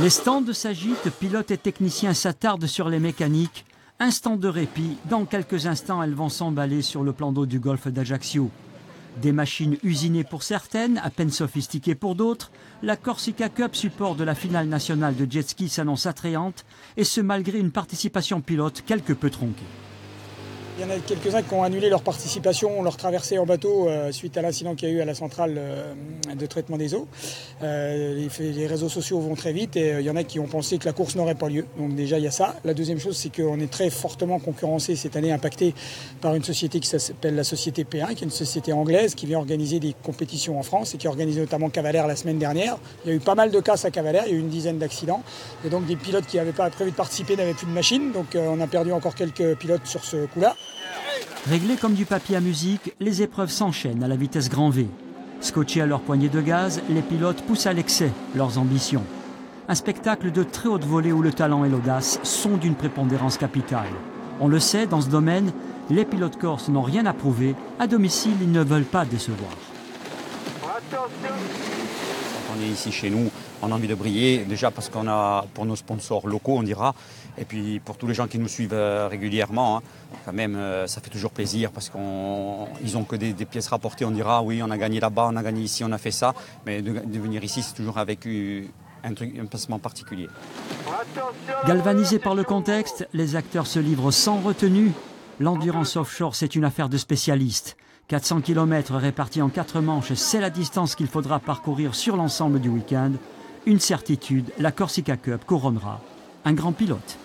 Les stands s'agitent, pilotes et techniciens s'attardent sur les mécaniques. Instant de répit, dans quelques instants elles vont s'emballer sur le plan d'eau du golfe d'Ajaccio. Des machines usinées pour certaines, à peine sophistiquées pour d'autres, la Corsica Cup, support de la finale nationale de jet ski, s'annonce attrayante, et ce malgré une participation pilote quelque peu tronquée. Il y en a quelques-uns qui ont annulé leur participation, leur traversée en bateau euh, suite à l'incident qu'il y a eu à la centrale euh, de traitement des eaux. Euh, les, réseaux sociaux vont très vite et il y en a qui ont pensé que la course n'aurait pas lieu. Donc déjà il y a ça. La deuxième chose c'est qu'on est très fortement concurrencé cette année, impacté par une société qui s'appelle la société P1, qui est une société anglaise qui vient organiser des compétitions en France et qui a organisé notamment Cavalère la semaine dernière. Il y a eu pas mal de casses à Cavalère, il y a eu une dizaine d'accidents et donc des pilotes qui n'avaient pas prévu de participer n'avaient plus de machine. Donc on a perdu encore quelques pilotes sur ce coup-là. Réglés comme du papier à musique, les épreuves s'enchaînent à la vitesse grand V. Scotchés à leur poignée de gaz, les pilotes poussent à l'excès leurs ambitions. Un spectacle de très haute volée où le talent et l'audace sont d'une prépondérance capitale. On le sait, dans ce domaine, les pilotes corses n'ont rien à prouver. À domicile, ils ne veulent pas décevoir. On ici chez nous, on a envie de briller, déjà parce qu'on a, pour nos sponsors locaux, on dira, et puis pour tous les gens qui nous suivent euh, régulièrement, hein, quand même, euh, ça fait toujours plaisir parce qu'ils n'ont que des, pièces rapportées. On dira, oui, on a gagné là-bas, on a gagné ici, on a fait ça. Mais de, venir ici, c'est toujours avec un, truc, un placement particulier. Galvanisés par le contexte, les acteurs se livrent sans retenue. L'endurance offshore, c'est une affaire de spécialistes. 400 km répartis en quatre manches, c'est la distance qu'il faudra parcourir sur l'ensemble du week-end. Une certitude, la Corsica Cup couronnera un grand pilote.